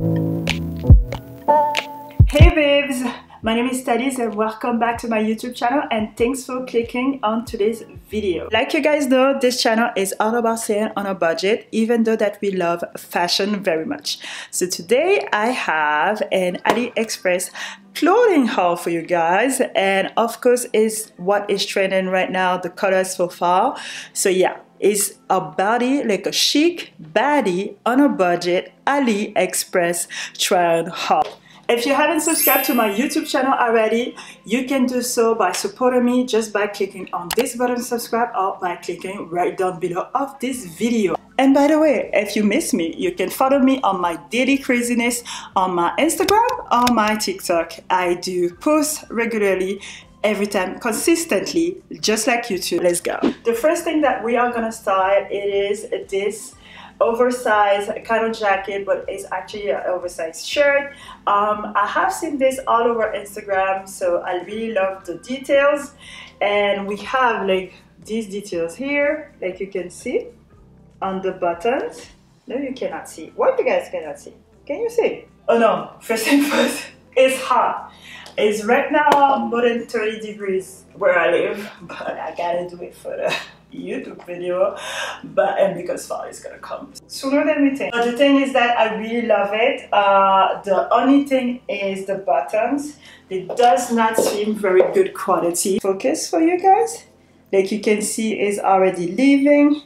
Hey babes! My name is Thaliz and welcome back to my YouTube channel and thanks for clicking on today's video. Like you guys know, this channel is all about staying on a budget even though that we love fashion very much. So today I have an AliExpress clothing haul for you guys and of course is what is trending right now, the colors so far. So yeah, is a body like a chic baddie on a budget AliExpress try on haul. If you haven't subscribed to my YouTube channel already, you can do so by supporting me just by clicking on this button subscribe or by clicking right down below of this video. And by the way, if you miss me, you can follow me on my daily craziness on my Instagram or my TikTok. I do post regularly every time consistently just like YouTube. Let's go. The first thing that we are gonna start it is this oversized kind of jacket but it's actually an oversized shirt. Um, I have seen this all over Instagram so I really love the details. And we have like these details here like you can see on the buttons. No you cannot see. What you guys cannot see? Can you see? Oh no. First thing first it's hot it's right now more than 30 degrees where I live but I gotta do it for the YouTube video, but and because fall is gonna come sooner than we think. But the thing is that I really love it. Uh, the only thing is the buttons. It does not seem very good quality. Focus for you guys. Like you can see is already leaving.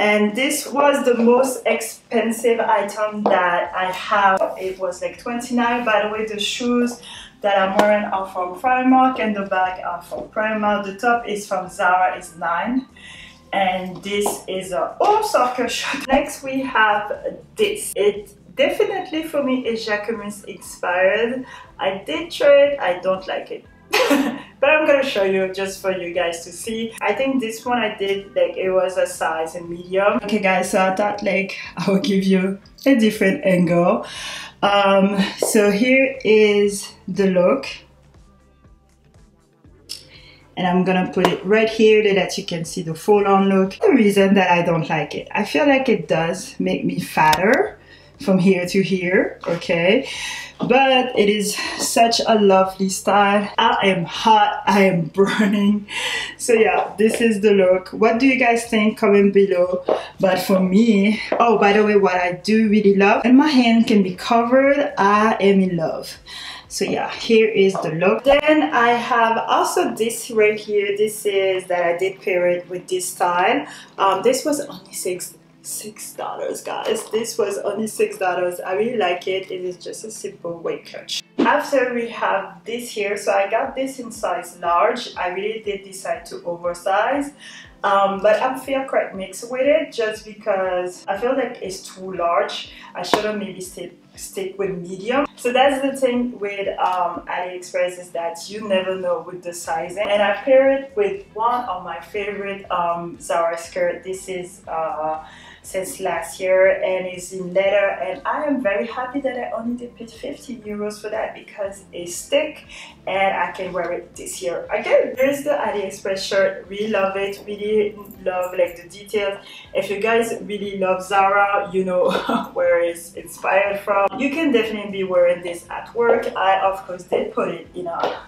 And this was the most expensive item that I have. It was like 29 by the way the shoes that I'm wearing are from Primark and the bag are from Primark. The top is from Zara, is 9 and this is a old soccer shirt. Next we have this. It definitely for me is Jacquemus inspired. I did try it, I don't like it. but I'm gonna show you just for you guys to see. I think this one I did like it was a size and medium. Okay guys, so I thought like I will give you a different angle. Um, so here is the look. And I'm gonna put it right here so that you can see the full on look. The reason that I don't like it, I feel like it does make me fatter from here to here, okay? But it is such a lovely style. I am hot, I am burning. So yeah, this is the look. What do you guys think? Comment below. But for me, oh, by the way, what I do really love, and my hand can be covered, I am in love. So yeah, here is the look. Then I have also this right here. This is that I did pair it with this style. Um, this was only six six dollars guys. This was only six dollars. I really like it. It is just a simple weight clutch after we have this here so i got this in size large. I really did decide to oversize um, but I feel quite mixed with it just because I feel like it's too large. I should have maybe stayed stick with medium. So that's the thing with um, AliExpress is that you never know with the sizing. And I pair it with one of my favorite um, Zara skirt. This is uh, since last year and it's in leather and I am very happy that I only did pay 50 euros for that because it's thick and I can wear it this year again. Here's the AliExpress shirt, really love it, really love like the details. If you guys really love Zara, you know where it's inspired from. You can definitely be wearing this at work. I of course did put it in a,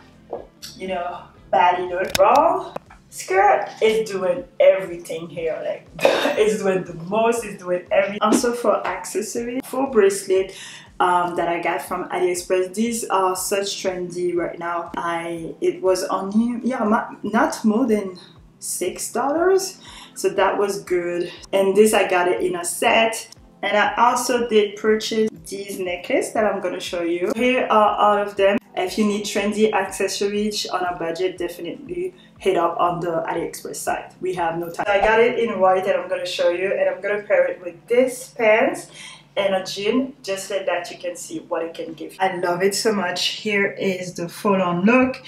you know, baddie look. Wrong skirt is doing everything here like it's doing the most it's doing everything. Also for accessories full bracelet um, that I got from AliExpress. These are such trendy right now. I it was only yeah not more than six dollars. So that was good. And this I got it in a set. And I also did purchase these necklaces that I'm gonna show you here are all of them if you need trendy accessories on a budget, definitely hit up on the AliExpress site. We have no time. I got it in white and I'm to show you and I'm to pair it with this pants and a jean just like that you can see what it can give. I love it so much. Here is the full on look.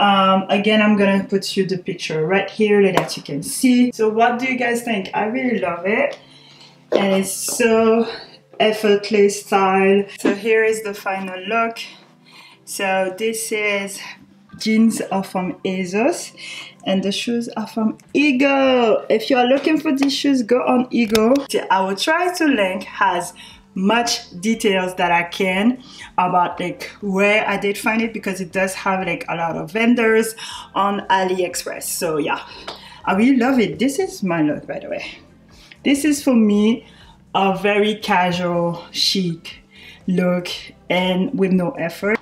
Um, again, I'm gonna put you the picture right here so that you can see. So what do you guys think? I really love it. And it's so effortless style. So here is the final look. So this is jeans are from ASOS and the shoes are from Ego. If you are looking for these shoes, go on Ego. I will try to link has much details that I can about like where I did find it because it does have like a lot of vendors on AliExpress. So yeah, I really love it. This is my look by the way. This is for me a very casual, chic look and with no effort.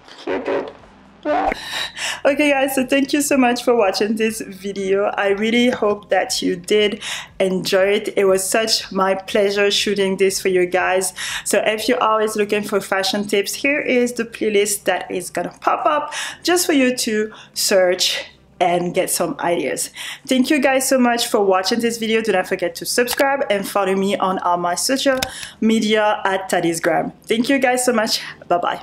Okay guys, so thank you so much for watching this video. I really hope that you did enjoy it. It was such my pleasure shooting this for you guys. So if you're always looking for fashion tips, here is the playlist that is gonna pop up just for you to search and get some ideas. Thank you guys so much for watching this video. Do not forget to subscribe and follow me on all my social media at Thalizgram. Thank you guys so much. Bye-bye.